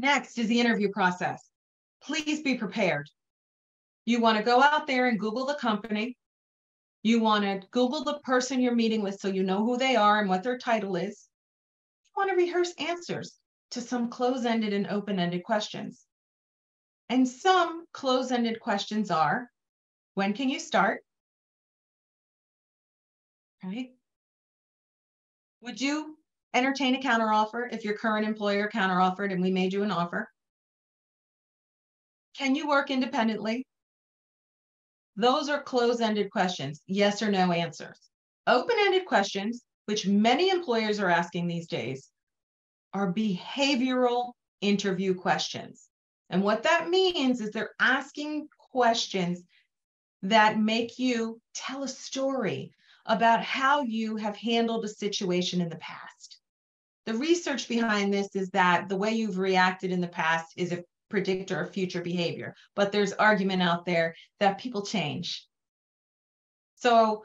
Next is the interview process. Please be prepared. You want to go out there and Google the company. You want to Google the person you're meeting with so you know who they are and what their title is. You want to rehearse answers to some close ended and open ended questions. And some close ended questions are when can you start? Right? Would you entertain a counteroffer if your current employer counteroffered and we made you an offer? Can you work independently? Those are close-ended questions, yes or no answers. Open-ended questions, which many employers are asking these days, are behavioral interview questions. And what that means is they're asking questions that make you tell a story about how you have handled a situation in the past. The research behind this is that the way you've reacted in the past is a predictor of future behavior, but there's argument out there that people change. So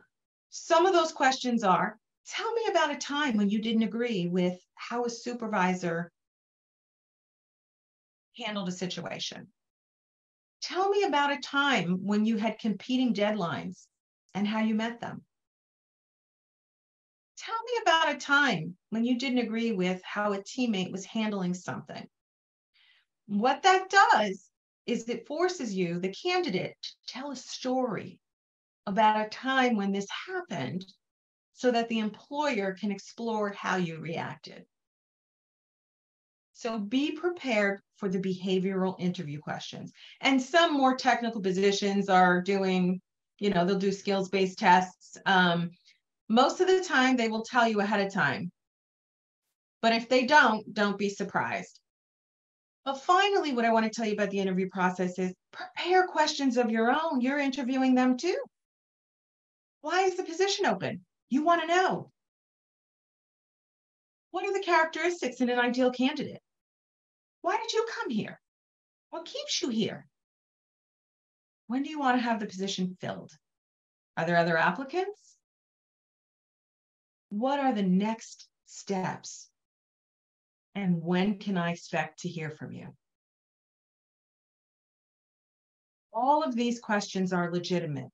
some of those questions are tell me about a time when you didn't agree with how a supervisor handled a situation. Tell me about a time when you had competing deadlines and how you met them. Tell me about a time when you didn't agree with how a teammate was handling something. What that does is it forces you, the candidate, to tell a story about a time when this happened so that the employer can explore how you reacted. So be prepared for the behavioral interview questions. And some more technical positions are doing, you know, they'll do skills based tests. Um, most of the time, they will tell you ahead of time. But if they don't, don't be surprised. But finally, what I want to tell you about the interview process is prepare questions of your own. You're interviewing them too. Why is the position open? You want to know. What are the characteristics in an ideal candidate? Why did you come here? What keeps you here? When do you want to have the position filled? Are there other applicants? What are the next steps? And when can I expect to hear from you? All of these questions are legitimate